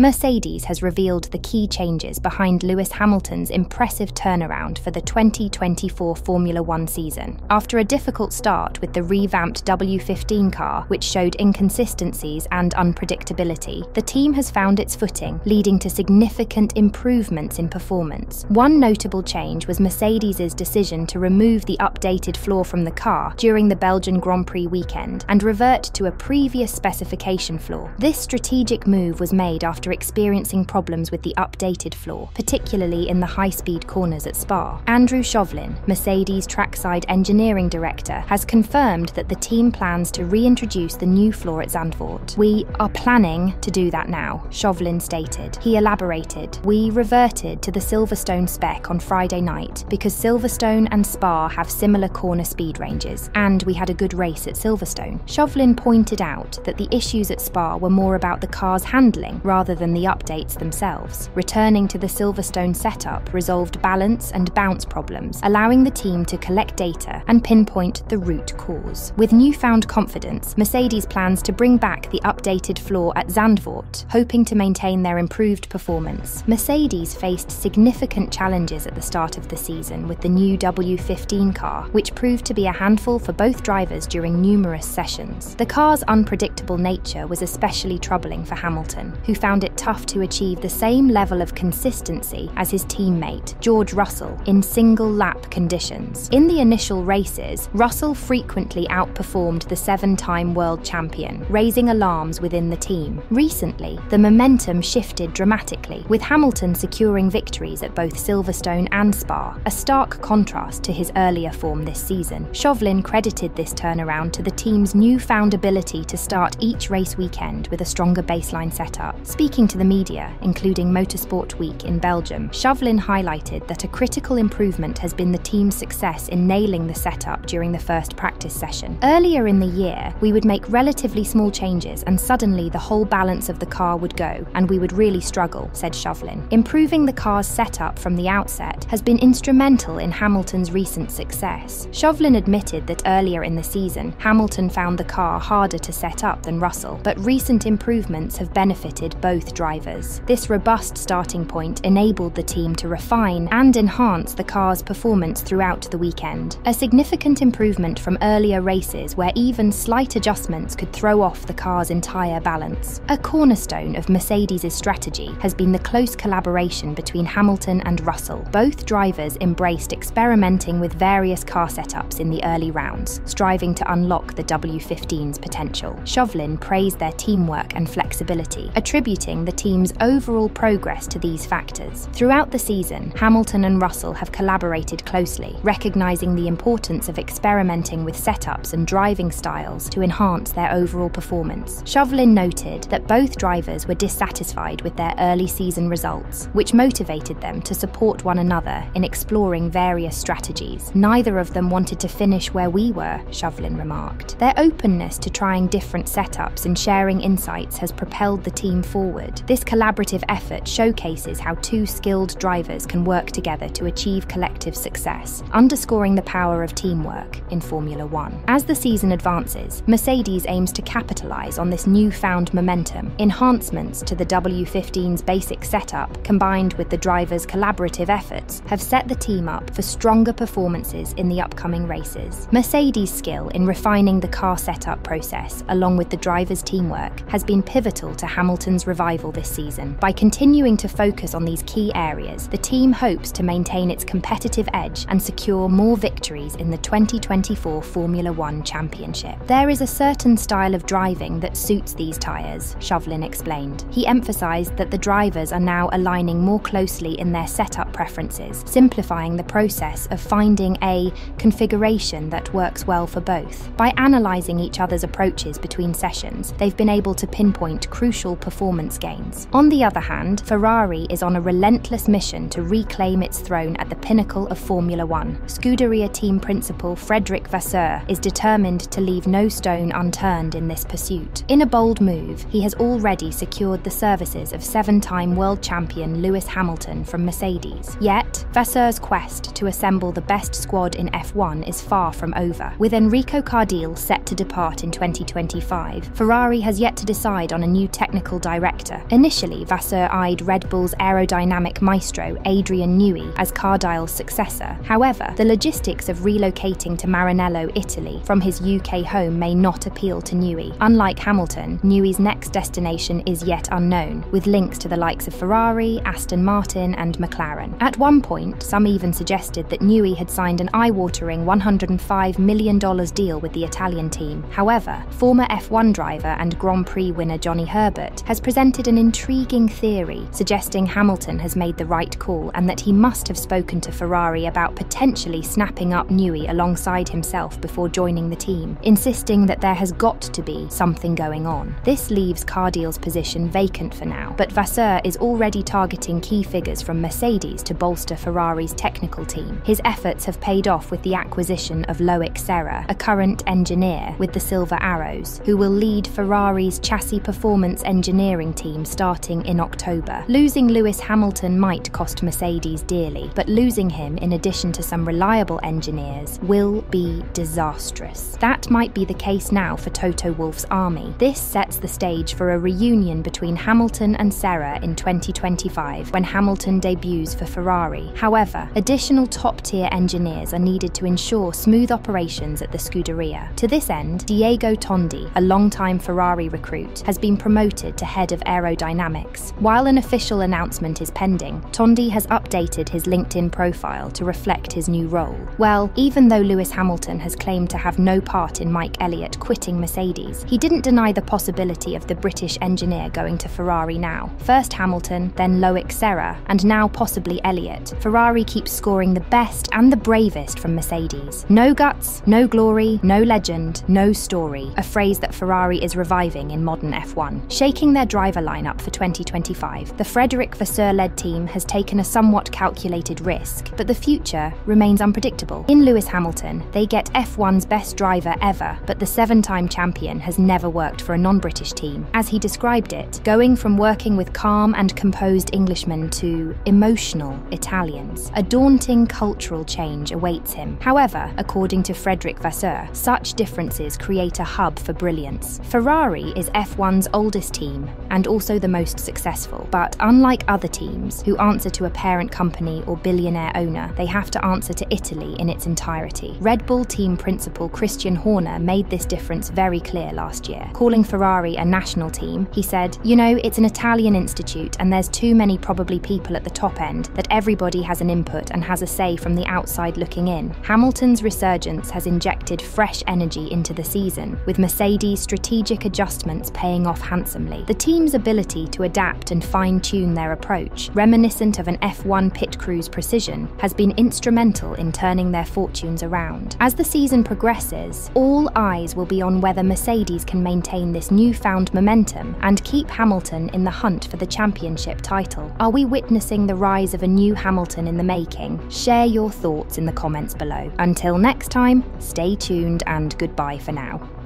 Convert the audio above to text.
Mercedes has revealed the key changes behind Lewis Hamilton's impressive turnaround for the 2024 Formula One season. After a difficult start with the revamped W15 car, which showed inconsistencies and unpredictability, the team has found its footing, leading to significant improvements in performance. One notable change was Mercedes' decision to remove the updated floor from the car during the Belgian Grand Prix weekend and revert to a previous specification floor. This strategic move was made after experiencing problems with the updated floor, particularly in the high-speed corners at Spa. Andrew Shovlin, Mercedes trackside engineering director, has confirmed that the team plans to reintroduce the new floor at Zandvoort. We are planning to do that now, Shovlin stated. He elaborated, We reverted to the Silverstone spec on Friday night because Silverstone and Spa have similar corner speed ranges, and we had a good race at Silverstone. Shovlin pointed out that the issues at Spa were more about the car's handling rather than the updates themselves. Returning to the Silverstone setup resolved balance and bounce problems, allowing the team to collect data and pinpoint the root cause. With newfound confidence, Mercedes plans to bring back the updated floor at Zandvoort, hoping to maintain their improved performance. Mercedes faced significant challenges at the start of the season with the new W15 car, which proved to be a handful for both drivers during numerous sessions. The car's unpredictable nature was especially troubling for Hamilton, who found it tough to achieve the same level of consistency as his teammate, George Russell, in single lap conditions. In the initial races, Russell frequently outperformed the seven time world champion, raising alarms within the team. Recently, the momentum shifted dramatically, with Hamilton securing victories at both Silverstone and Spa, a stark contrast to his earlier form this season. Shovlin credited this turnaround to the team's newfound ability to start each race weekend with a stronger baseline setup. Speaking to the media, including Motorsport Week in Belgium, Shovlin highlighted that a critical improvement has been the team's success in nailing the setup during the first practice session. Earlier in the year, we would make relatively small changes and suddenly the whole balance of the car would go, and we would really struggle, said Shovlin. Improving the car's setup from the outset has been instrumental in Hamilton's recent success. Shovlin admitted that earlier in the season, Hamilton found the car harder to set up than Russell, but recent improvements have benefited both drivers. This robust starting point enabled the team to refine and enhance the car's performance throughout the weekend, a significant improvement from earlier races where even slight adjustments could throw off the car's entire balance. A cornerstone of Mercedes' strategy has been the close collaboration between Hamilton and Russell. Both drivers embraced experimenting with various car setups in the early rounds, striving to unlock the W15's potential. Shovlin praised their teamwork and flexibility, attributing the team's overall progress to these factors. Throughout the season, Hamilton and Russell have collaborated closely, recognizing the importance of experimenting with setups and driving styles to enhance their overall performance. Shovlin noted that both drivers were dissatisfied with their early season results, which motivated them to support one another in exploring various strategies. Neither of them wanted to finish where we were, Shovlin remarked. Their openness to trying different setups and sharing insights has propelled the team forward. This collaborative effort showcases how two skilled drivers can work together to achieve collective success, underscoring the power of teamwork in Formula One. As the season advances, Mercedes aims to capitalize on this newfound momentum. Enhancements to the W15's basic setup, combined with the drivers' collaborative efforts, have set the team up for stronger performances in the upcoming races. Mercedes' skill in refining the car setup process, along with the drivers' teamwork, has been pivotal to Hamilton's revival this season. By continuing to focus on these key areas, the team hopes to maintain its competitive edge and secure more victories in the 2024 Formula One Championship. There is a certain style of driving that suits these tyres, Shovlin explained. He emphasised that the drivers are now aligning more closely in their setup preferences, simplifying the process of finding a configuration that works well for both. By analysing each other's approaches between sessions, they've been able to pinpoint crucial performance gains. On the other hand, Ferrari is on a relentless mission to reclaim its throne at the pinnacle of Formula One. Scuderia team principal Frederic Vasseur is determined to leave no stone unturned in this pursuit. In a bold move, he has already secured the services of seven time world champion Lewis Hamilton from Mercedes. Yet, Vasseur's quest to assemble the best squad in F1 is far from over. With Enrico Cardile set to depart in 2025, Ferrari has yet to decide on a new technical director Initially, Vasseur eyed Red Bull's aerodynamic maestro, Adrian Newey, as Cardile's successor. However, the logistics of relocating to Maranello, Italy, from his UK home may not appeal to Newey. Unlike Hamilton, Newey's next destination is yet unknown, with links to the likes of Ferrari, Aston Martin, and McLaren. At one point, some even suggested that Newey had signed an eye-watering $105 million deal with the Italian team. However, former F1 driver and Grand Prix winner Johnny Herbert has presented an intriguing theory suggesting Hamilton has made the right call and that he must have spoken to Ferrari about potentially snapping up Newey alongside himself before joining the team, insisting that there has got to be something going on. This leaves Cardile's position vacant for now, but Vasseur is already targeting key figures from Mercedes to bolster Ferrari's technical team. His efforts have paid off with the acquisition of Loic Serra, a current engineer with the Silver Arrows, who will lead Ferrari's chassis performance engineering team starting in October. Losing Lewis Hamilton might cost Mercedes dearly, but losing him, in addition to some reliable engineers, will be disastrous. That might be the case now for Toto Wolff's army. This sets the stage for a reunion between Hamilton and Serra in 2025 when Hamilton debuts for Ferrari. However, additional top tier engineers are needed to ensure smooth operations at the Scuderia. To this end, Diego Tondi, a longtime Ferrari recruit, has been promoted to head of aerodynamics. While an official announcement is pending, Tondi has updated his LinkedIn profile to reflect his new role. Well, even though Lewis Hamilton has claimed to have no part in Mike Elliott quitting Mercedes, he didn't deny the possibility of the British engineer going to Ferrari now. First Hamilton, then Loic Serra, and now possibly Elliott. Ferrari keeps scoring the best and the bravest from Mercedes. No guts, no glory, no legend, no story, a phrase that Ferrari is reviving in modern F1. Shaking their driver lineup for 2025, the Frederic Vasseur led team has taken a somewhat calculated risk, but the future remains unpredictable. In Lewis Hamilton, they get F1's best driver ever, but the seven time champion has never worked for a non British team. As he described it, going from working with calm and composed Englishmen to emotional Italians, a daunting cultural change awaits him. However, according to Frederic Vasseur, such differences create a hub for brilliance. Ferrari is F1's oldest team and also the most successful, but unlike other teams who answer to a parent company or billionaire owner, they have to answer to Italy in its entirety. Red Bull team principal Christian Horner made this difference very clear last year. Calling Ferrari a national team, he said, You know, it's an Italian institute and there's too many probably people at the top end that everybody has an input and has a say from the outside looking in. Hamilton's resurgence has injected fresh energy into the season, with Mercedes' strategic adjustments paying off handsomely. The team's ability to adapt and fine tune their approach, reminiscent of an F1 pit crew's precision, has been instrumental in turning their fortunes around. As the season progresses, all eyes will be on whether Mercedes can maintain this newfound momentum and keep Hamilton in the hunt for the championship title. Are we witnessing the rise of a new Hamilton in the making? Share your thoughts in the comments below. Until next time, stay tuned and goodbye for now.